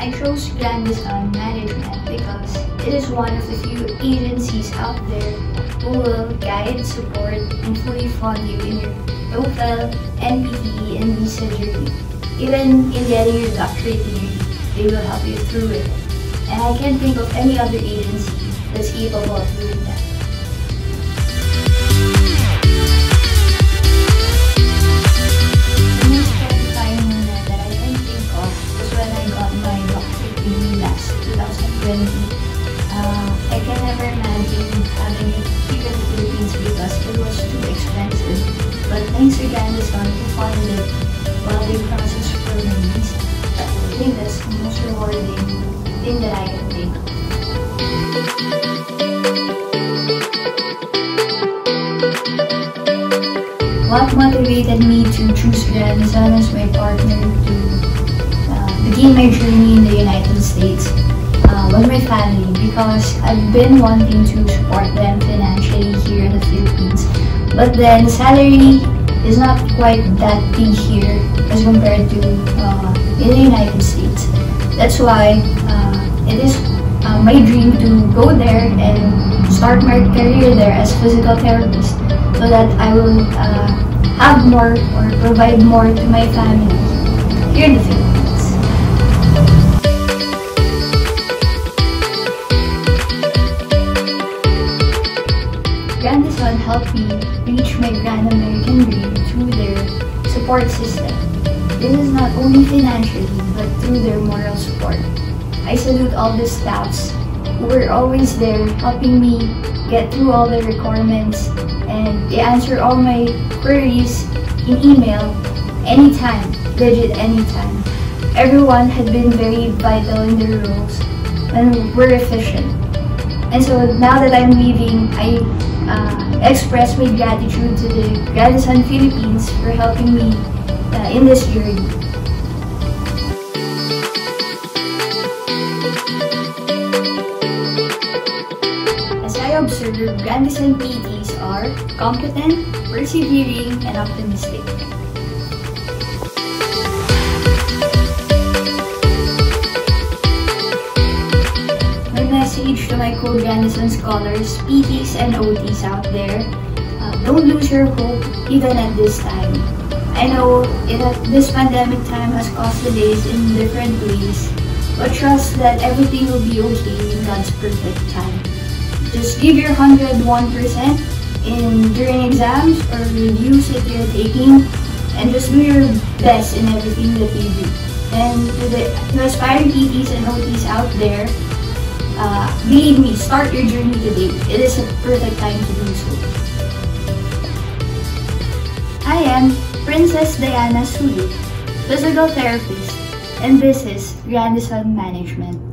Grandison um, Management because it is one of the few agencies out there who will guide, support, and fully fund you in your TOEFL, NPTE, and visa journey. Even in getting your doctorate degree, they will help you through it. And I can't think of any other agency that's capable of doing that. 2020. Uh, I can never imagine having it Philippines because it was too expensive. But thanks to Grandison who funded it while they process for visa. I think that's the most rewarding thing that I can think of. What motivated me to choose Grandison as my partner to uh, begin my journey in the United States uh, was my family because I've been wanting to support them financially here in the Philippines. But then salary is not quite that big here as compared to uh, in the United States. That's why uh, it is uh, my dream to go there and start my career there as physical therapist so that I will uh, have more or provide more to my family Grandison helped me reach my Grand American dream through their support system. This is not only financially, but through their moral support. I salute all the staffs who were always there helping me get through all the requirements and they answer all my queries in email anytime, legit anytime. Everyone had been very vital in their roles and were efficient. And so now that I'm leaving, I uh, express my gratitude to the Grandison Philippines for helping me uh, in this journey. As I observe, Grandison PTs are competent, persevering, and optimistic. My co-Grandison scholars, PTs, and OTs out there, uh, don't lose your hope even at this time. I know it, this pandemic time has caused delays in different ways, but trust that everything will be okay in God's perfect time. Just give your 101% in during exams or reviews that you're taking, and just do your best in everything that you do. And to the to aspiring PTs and OTs out there, believe me, start your journey today. It is a perfect time to do so. I am Princess Diana Sulit, physical therapist, and this is Grandison Management.